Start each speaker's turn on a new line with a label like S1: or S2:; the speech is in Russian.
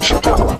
S1: что-то.